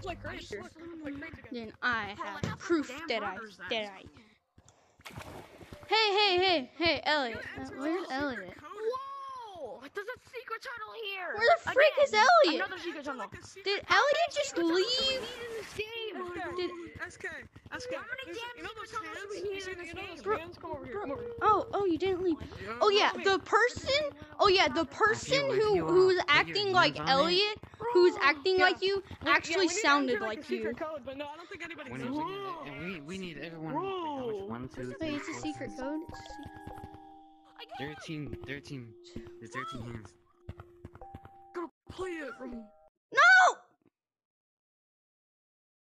look like crates. Look, look like crates again. Then I have how proof that I that? that I. Hey, hey, hey, hey, Elliot. Uh, where's Elliot? code. Whoa! There's a secret tunnel here. Where the frick is Elliot? Another secret tunnel. Like secret Did Elliot just Secret leave? need in this game. Did SK, SK. How many damn you know those hands? we need in this game? Bro- Come over here. bro- Come over. Oh, oh, you didn't leave. Oh yeah, the person. Oh yeah, the person who you, who's acting like hands it- Elliot, who's oh acting Yeah. like you, We- yeah, actually we need to sounded enter, like you. Code, but no, I don't think anybody We knows. need, it. and we, we need everyone. Like, how much? Whoa. One, two, Wait, three, it's a secret five, code. It's a secret. 13, 13. There's 13 hands. Gotta play it, bro.